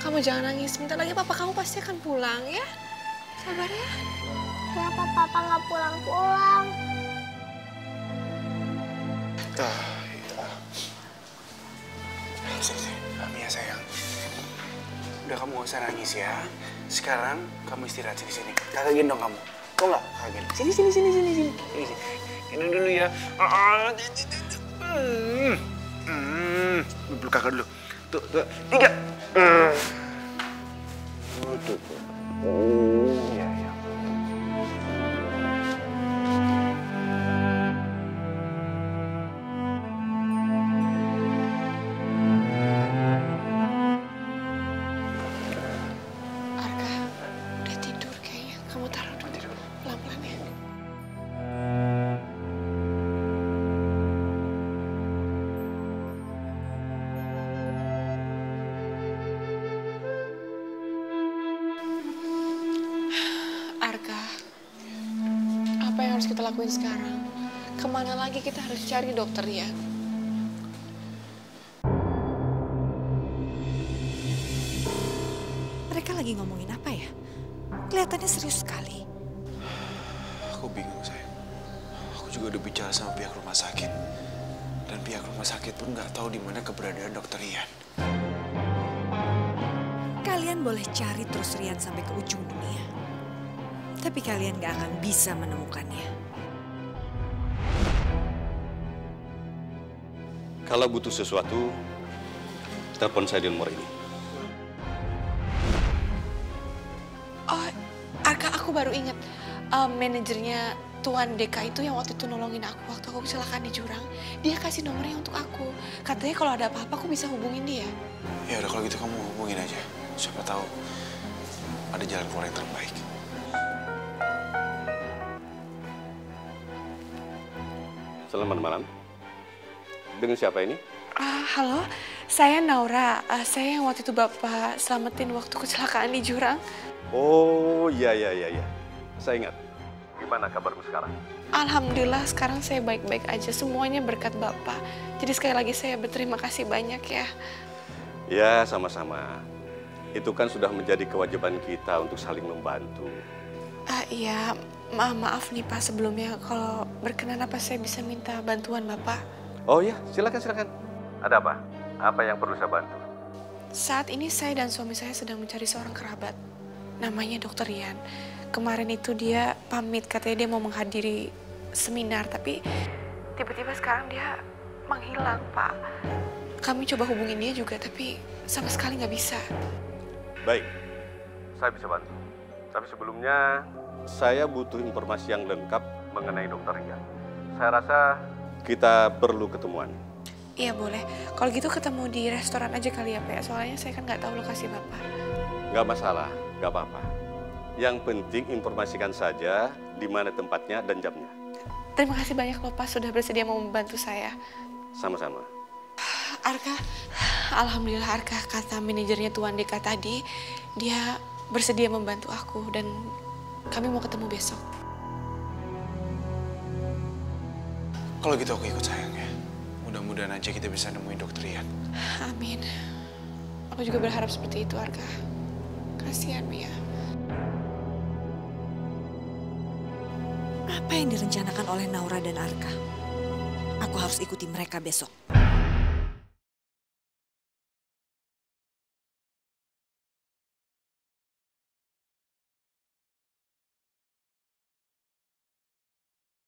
kamu jangan nangis. Sebentar lagi papa kamu pasti akan pulang ya. Sabar ya. Kenapa papa nggak pulang-pulang? Ah. Sini, sini. Ah, Mia sayang. Udah kamu gak usah nangis ya. Sekarang kamu istirahat sini sini. Kakak gendong kamu. Kau nggak? Kakak gendong. Sini sini sini sini sini. Sini sini. Gendong dulu ya. Ah, di- di- di- di- Hmm. Hmm. Peluk kakak dulu. satu dua tiga hmm. Yang harus kita lakuin sekarang? Ke mana lagi kita harus cari dokter ya? Mereka lagi ngomongin apa ya? Kelihatannya serius sekali. Aku bingung sayang. Aku juga udah bicara sama pihak rumah sakit. Dan pihak rumah sakit pun nggak tahu di mana keberadaan dokter Ian. Kalian boleh cari terus Rian sampai ke ujung dunia. Tapi kalian gak akan bisa menemukannya. Kalau butuh sesuatu, telepon saya di nomor ini. Oh, Arka, aku baru inget. Um, manajernya Tuan Deka itu yang waktu itu nolongin aku waktu aku kecelakaan di jurang. Dia kasih nomornya untuk aku. Katanya kalau ada apa-apa aku bisa hubungin dia. Ya udah kalau gitu kamu hubungin aja. Siapa tahu ada jalan keluar yang terbaik. Selamat malam. Dengan siapa ini? Ah, halo, saya Naura. Ah, saya yang waktu itu Bapak selamatin waktu kecelakaan di jurang. Oh, iya, iya, iya, iya. Saya ingat. Gimana kabarmu sekarang? Alhamdulillah sekarang saya baik-baik aja. Semuanya berkat Bapak. Jadi sekali lagi saya berterima kasih banyak ya. Ya, sama-sama. Itu kan sudah menjadi kewajiban kita untuk saling membantu. Ah, iya, maaf, maaf nih Pak sebelumnya. Kalau berkenan apa saya bisa minta bantuan Bapak? Oh ya, silakan, silakan. Ada apa? Apa yang perlu saya bantu? Saat ini saya dan suami saya sedang mencari seorang kerabat. Namanya Dokter Rian. Kemarin itu dia pamit katanya dia mau menghadiri seminar, tapi tiba-tiba sekarang dia menghilang, Pak. Kami coba hubungin dia juga, tapi sama sekali nggak bisa. Baik, saya bisa bantu. Tapi sebelumnya, saya butuh informasi yang lengkap mengenai dokter Rian. Saya rasa kita perlu ketemuan. Iya boleh. Kalau gitu ketemu di restoran aja kali ya, Pak. Soalnya saya kan nggak tahu lokasi Bapak. Nggak masalah, nggak apa-apa. Yang penting informasikan saja di mana tempatnya dan jamnya. Terima kasih banyak loh, Pak. Sudah bersedia mau membantu saya. Sama-sama. Arka, alhamdulillah Arka kata manajernya Tuan Deka tadi, dia bersedia membantu aku dan kami mau ketemu besok. Kalau gitu aku ikut sayang ya. Mudah-mudahan aja kita bisa nemuin dokter Ian. Amin. Aku juga berharap seperti itu, Arka. Kasihan Mia. Apa yang direncanakan oleh Naura dan Arka? Aku harus ikuti mereka besok.